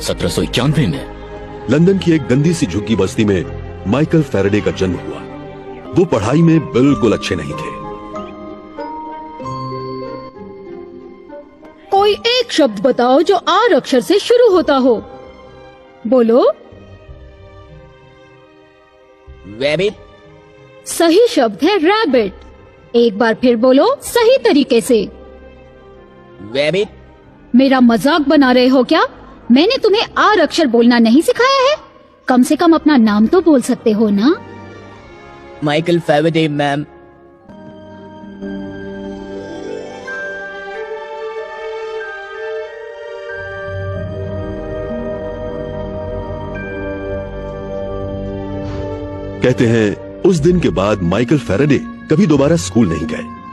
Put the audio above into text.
सत्रह सौ इक्यानवे में। लंदन की एक गंदी सी झुग्गी बस्ती में माइकल फैराडे का जन्म हुआ। वो पढ़ाई में बिल्कुल अच्छे नहीं थे। कोई एक शब्द बताओ जो आर अक्षर से शुरू होता हो। बोलो। वेबिट सही शब्द है रैबिट एक बार फिर बोलो सही तरीके से। वेबिट मेरा मज़ाक बना रहे हो क्या? मैंने तुम्हें आर अक्षर बोलना नहीं सिखाया है? कम से कम अपना नाम तो बोल सकते हो ना? माइकल फेवडे मैम। कहते हैं उस दिन के बाद माइकल फैराडे कभी दोबारा स्कूल नहीं गए।